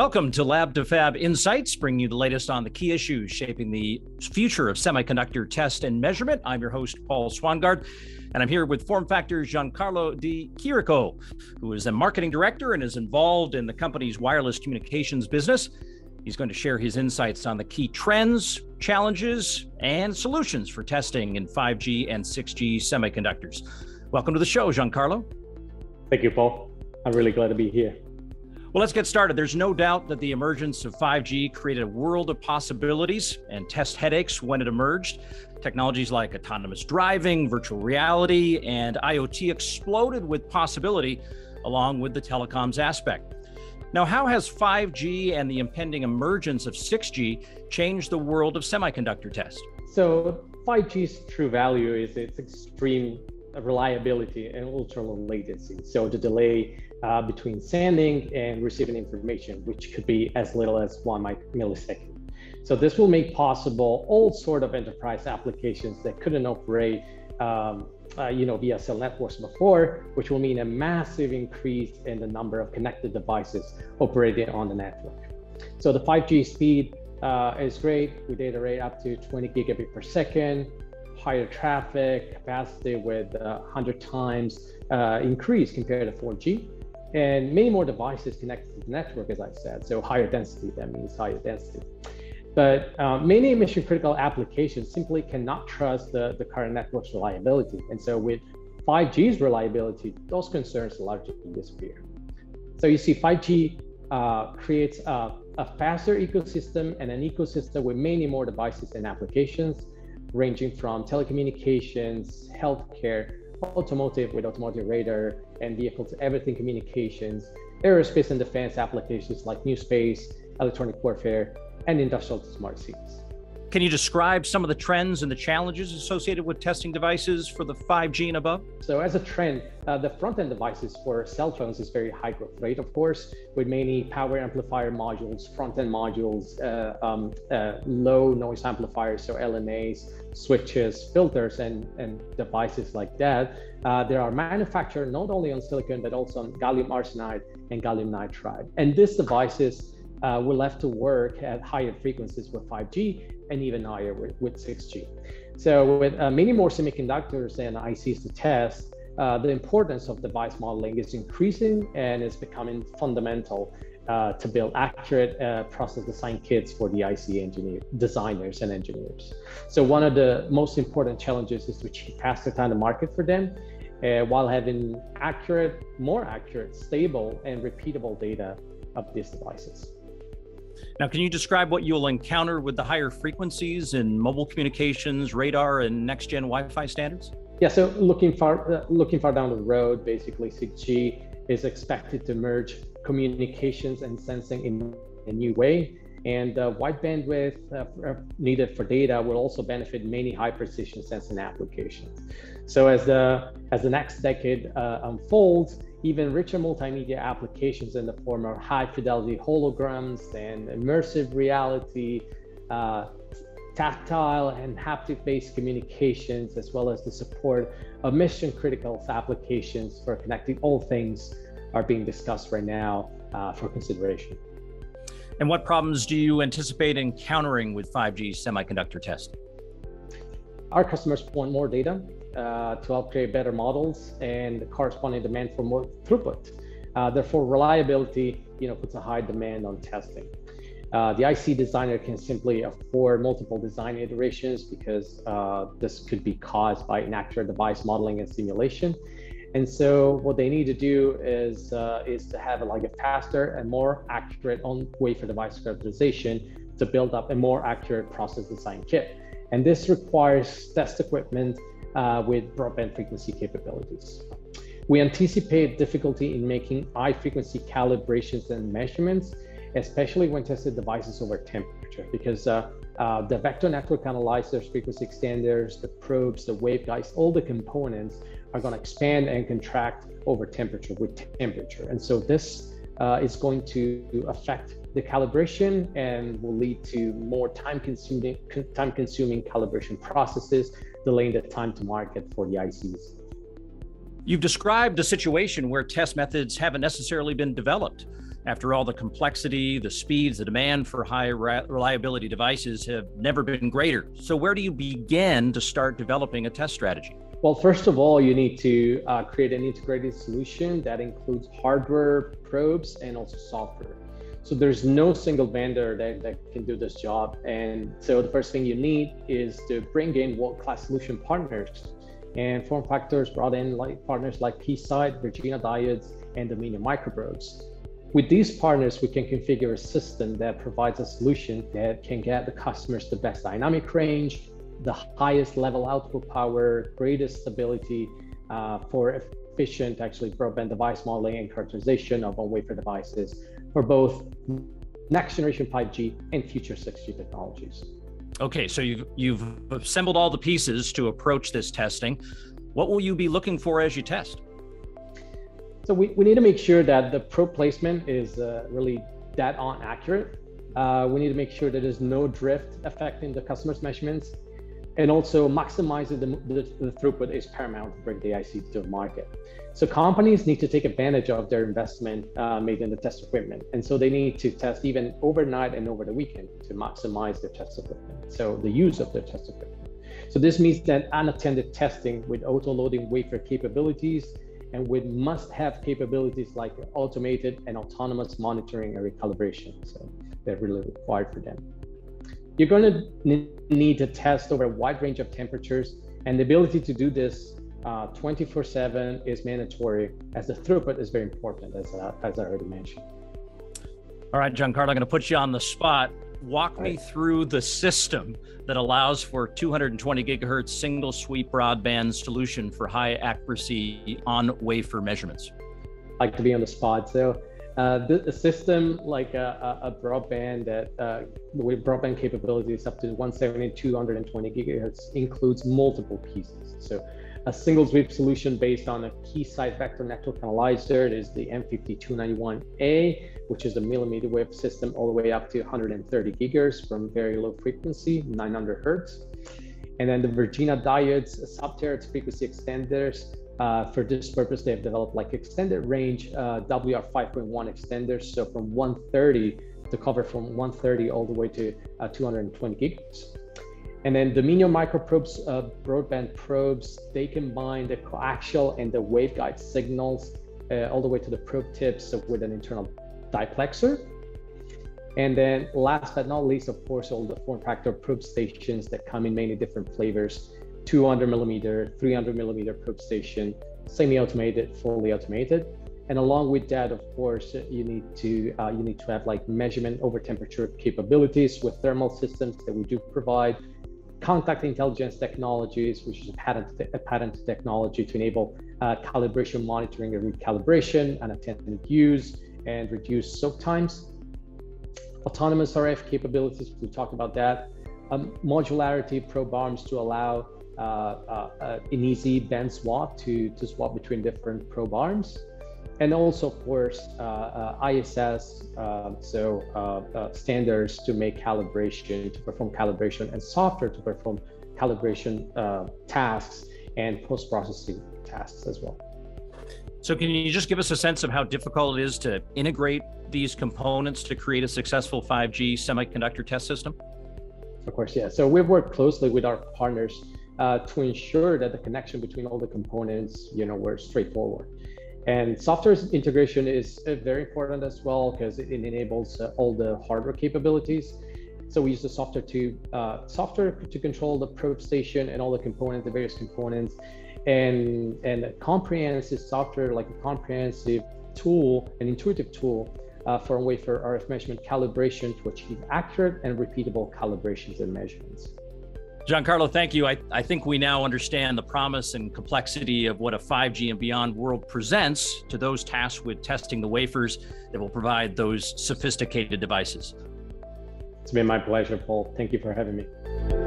Welcome to Lab to Fab Insights, bringing you the latest on the key issues shaping the future of semiconductor test and measurement. I'm your host, Paul Swangard, and I'm here with form FormFactor's Giancarlo DeChirico, who is a marketing director and is involved in the company's wireless communications business. He's going to share his insights on the key trends, challenges, and solutions for testing in 5G and 6G semiconductors. Welcome to the show, Giancarlo. Thank you, Paul. I'm really glad to be here. Well, let's get started. There's no doubt that the emergence of 5G created a world of possibilities and test headaches when it emerged. Technologies like autonomous driving, virtual reality, and IoT exploded with possibility, along with the telecoms aspect. Now, how has 5G and the impending emergence of 6G changed the world of semiconductor test? So, 5G's true value is its extreme reliability and ultra low latency. So, the delay uh, between sending and receiving information, which could be as little as one millisecond. So this will make possible all sort of enterprise applications that couldn't operate, um, uh, you know, via cell networks before, which will mean a massive increase in the number of connected devices operating on the network. So the 5G speed uh, is great. We data rate up to 20 gigabit per second, higher traffic capacity with uh, 100 times uh, increase compared to 4G and many more devices connected to the network, as I said. So higher density, that means higher density. But uh, many mission critical applications simply cannot trust the, the current network's reliability. And so with 5G's reliability, those concerns largely disappear. So you see 5G uh, creates a, a faster ecosystem and an ecosystem with many more devices and applications, ranging from telecommunications, healthcare, automotive with automotive radar and vehicle to everything communications, aerospace and defense applications like new space, electronic warfare, and industrial smart cities. Can you describe some of the trends and the challenges associated with testing devices for the 5G and above? So, as a trend, uh, the front end devices for cell phones is very high growth rate, of course, with many power amplifier modules, front end modules, uh, um, uh, low noise amplifiers, so LNAs, switches, filters, and, and devices like that. Uh, they are manufactured not only on silicon, but also on gallium arsenide and gallium nitride. And these devices uh, will have to work at higher frequencies with 5G and even higher with, with 6G. So with uh, many more semiconductors and ICs to test, uh, the importance of device modeling is increasing and is becoming fundamental uh, to build accurate uh, process design kits for the IC engineer, designers and engineers. So one of the most important challenges is to achieve faster time to market for them uh, while having accurate, more accurate, stable, and repeatable data of these devices. Now, can you describe what you'll encounter with the higher frequencies in mobile communications, radar, and next gen Wi Fi standards? Yeah, so looking far, uh, looking far down the road, basically 6G is expected to merge communications and sensing in a new way. And the wide bandwidth uh, needed for data will also benefit many high precision sensing applications. So as the as the next decade uh, unfolds, even richer multimedia applications in the form of high fidelity holograms and immersive reality, uh, tactile and haptic based communications, as well as the support of mission critical applications for connecting all things are being discussed right now uh, for consideration. And what problems do you anticipate encountering with 5G semiconductor testing? Our customers want more data uh, to help create better models and the corresponding demand for more throughput. Uh, therefore, reliability, you know, puts a high demand on testing. Uh, the IC designer can simply afford multiple design iterations because uh, this could be caused by inaccurate device modeling and simulation. And so what they need to do is uh, is to have a, like a faster and more accurate on wafer device characterization to build up a more accurate process design kit. And this requires test equipment uh, with broadband frequency capabilities. We anticipate difficulty in making high frequency calibrations and measurements, especially when tested devices over temperature, because uh, uh, the vector network analyzers, frequency extenders, the probes, the waveguides, all the components are going to expand and contract over temperature with temperature. And so this uh, is going to affect the calibration and will lead to more time consuming time consuming calibration processes, delaying the time to market for the ICs. You've described a situation where test methods haven't necessarily been developed. After all, the complexity, the speeds, the demand for high reliability devices have never been greater. So, where do you begin to start developing a test strategy? Well, first of all, you need to uh, create an integrated solution that includes hardware, probes, and also software. So there's no single vendor that, that can do this job. And so the first thing you need is to bring in world-class solution partners. And FormFactors brought in like partners like Keysight, Virginia Diodes, and Dominion Microprobes. With these partners, we can configure a system that provides a solution that can get the customers the best dynamic range, the highest level output power, greatest stability uh, for efficient actually broadband device modeling and characterization of on-wafer devices for both next generation 5G and future 6G technologies. Okay, so you've, you've assembled all the pieces to approach this testing. What will you be looking for as you test? So we, we need to make sure that the probe placement is uh, really dead on accurate. Uh, we need to make sure that there's no drift affecting the customer's measurements. And also maximizing the, the, the throughput is paramount to bring the IC to the market. So companies need to take advantage of their investment uh, made in the test equipment. And so they need to test even overnight and over the weekend to maximize their test equipment. So the use of their test equipment. So this means that unattended testing with auto loading wafer capabilities and with must-have capabilities like automated and autonomous monitoring and recalibration. So they're really required for them. You're going to need to test over a wide range of temperatures, and the ability to do this 24/7 uh, is mandatory, as the throughput is very important, as uh, as I already mentioned. All right, Giancarlo, I'm going to put you on the spot. Walk me through the system that allows for 220 gigahertz single sweep broadband solution for high accuracy on wafer measurements. I like to be on the spot. So, uh, the, the, system like a, a, broadband that uh, with broadband capabilities up to 170 220 gigahertz includes multiple pieces. So, a single sweep solution based on a key Keysight vector network analyzer. Is the N5291A, which is a millimeter wave system all the way up to 130 gigahertz from very low frequency, 900 hertz. And then the Virginia diodes, sub-terahertz frequency extenders. Uh, for this purpose, they have developed like extended range uh, WR5.1 extenders. So from 130 to cover from 130 all the way to uh, 220 gigahertz. And then Dominion microprobes, uh, broadband probes, they combine the coaxial and the waveguide signals uh, all the way to the probe tips with an internal diplexer. And then last but not least, of course, all the FormFactor probe stations that come in many different flavors, 200 millimeter, 300 millimeter probe station, semi-automated, fully automated. And along with that, of course, you need to uh, you need to have like measurement over temperature capabilities with thermal systems that we do provide, contact intelligence technologies, which is a patented, a patented technology to enable uh, calibration monitoring and recalibration, unattended use, and reduce soak times. Autonomous RF capabilities, we talked about that. Um, modularity probe arms to allow an easy band swap to, to swap between different probe arms and also of course uh, uh, ISS, uh, so uh, uh, standards to make calibration, to perform calibration, and software to perform calibration uh, tasks and post-processing tasks as well. So, can you just give us a sense of how difficult it is to integrate these components to create a successful 5G semiconductor test system? Of course, yeah. So, we've worked closely with our partners to ensure that the connection between all the components, you know, were straightforward. And software integration is uh, very important as well because it enables uh, all the hardware capabilities. So we use the software to uh, software to control the probe station and all the components, the various components, and and comprehensive software like a comprehensive tool, an intuitive tool uh, for wafer RF measurement calibration to achieve accurate and repeatable calibrations and measurements. Giancarlo, thank you. I, I think we now understand the promise and complexity of what a 5G and beyond world presents to those tasked with testing the wafers that will provide those sophisticated devices. It's been my pleasure, Paul. Thank you for having me.